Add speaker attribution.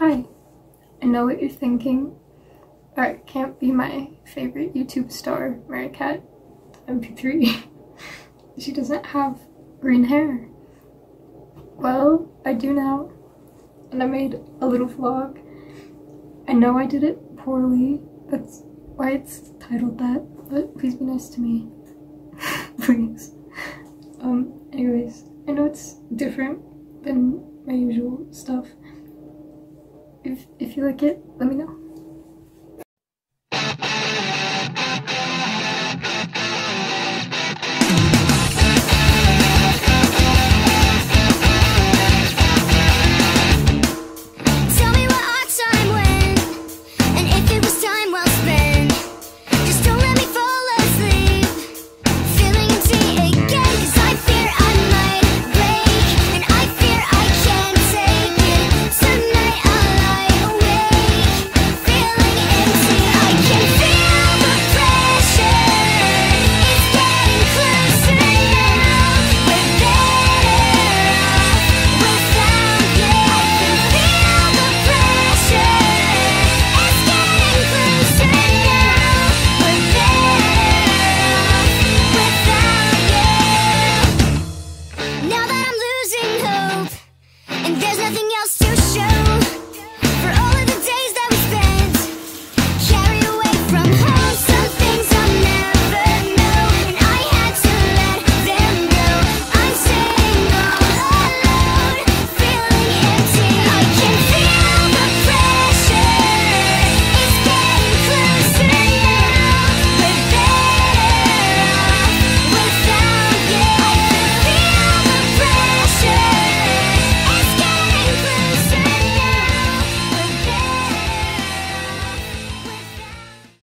Speaker 1: Hi, I know what you're thinking. That can't be my favorite YouTube star, Mary Merrikat MP3. she doesn't have green hair. Well, I do now. And I made a little vlog. I know I did it poorly. That's why it's titled that. But please be nice to me. please. Um, anyways, I know it's different than my usual stuff. If, if you like it, let me know.